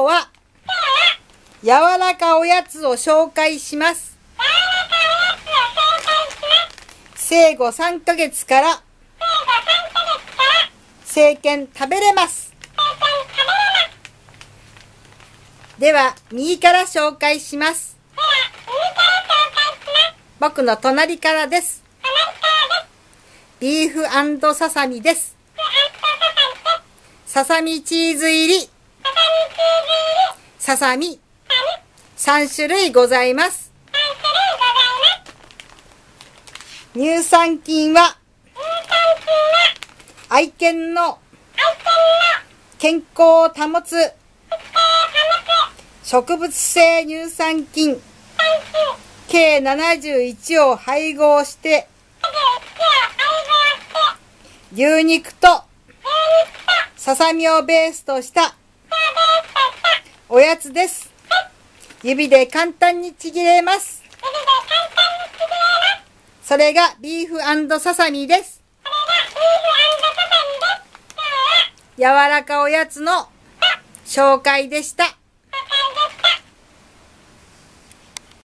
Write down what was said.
今日は、柔らかおやつを紹介します。生後3ヶ月から、生検食べれます。では、右から紹介します。僕の隣からです。ビーフササミです。ささみチーズ入り、ささみ、3種類ございます。乳酸菌は、愛犬の。健康を保つ。植物性乳酸菌。計71を配合して。牛肉と。ささみをベースとした。おやつです。指で簡単にちぎれます。それがビーフササミです。柔らかおやつの紹介でした。